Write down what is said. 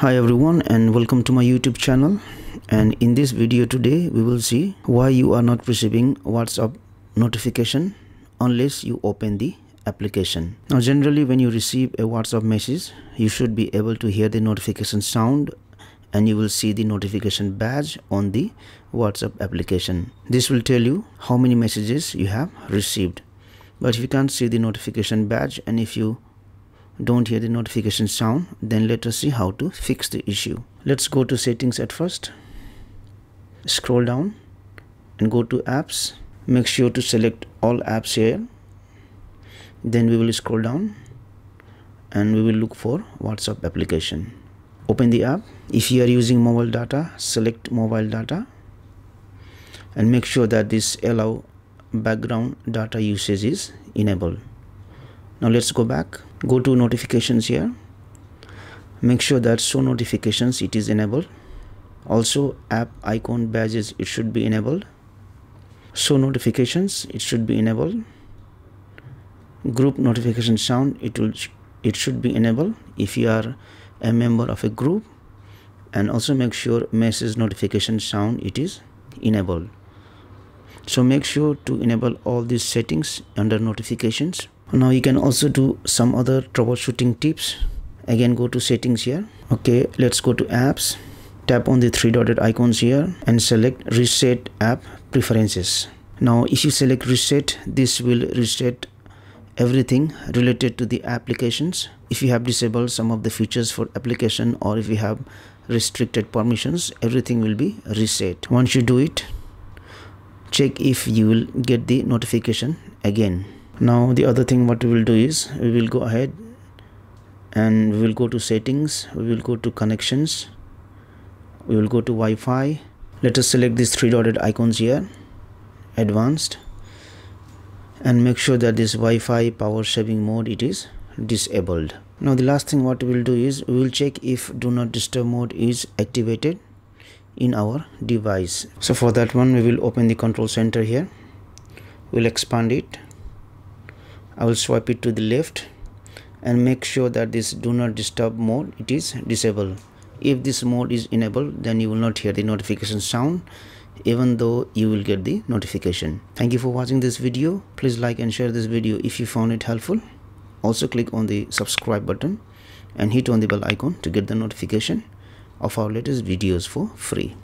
Hi everyone and welcome to my YouTube channel and in this video today we will see why you are not receiving WhatsApp notification unless you open the application. Now generally when you receive a WhatsApp message you should be able to hear the notification sound and you will see the notification badge on the WhatsApp application. This will tell you how many messages you have received. But if you can't see the notification badge and if you don't hear the notification sound. Then let us see how to fix the issue. Let's go to settings at first. Scroll down and go to apps. Make sure to select all apps here. Then we will scroll down and we will look for whatsapp application. Open the app. If you are using mobile data select mobile data and make sure that this allow background data usage is enabled. Now let's go back go to notifications here. Make sure that show notifications it is enabled. Also app icon badges it should be enabled. Show notifications it should be enabled. Group notification sound it will it should be enabled if you are a member of a group. And also make sure message notification sound it is enabled. So make sure to enable all these settings under notifications now you can also do some other troubleshooting tips. Again go to settings here. Okay let's go to apps. Tap on the three dotted icons here and select reset app preferences. Now if you select reset this will reset everything related to the applications. If you have disabled some of the features for application or if you have restricted permissions everything will be reset. Once you do it check if you will get the notification again now the other thing what we will do is we will go ahead and we will go to settings we will go to connections we will go to Wi-Fi. Let us select these three dotted icons here advanced and make sure that this Wi-Fi power saving mode it is disabled. Now the last thing what we will do is we will check if do not disturb mode is activated in our device. So for that one we will open the control center here. We'll expand it I will swipe it to the left and make sure that this do not disturb mode it is disabled. If this mode is enabled then you will not hear the notification sound even though you will get the notification. Thank you for watching this video. Please like and share this video if you found it helpful. Also click on the subscribe button and hit on the bell icon to get the notification of our latest videos for free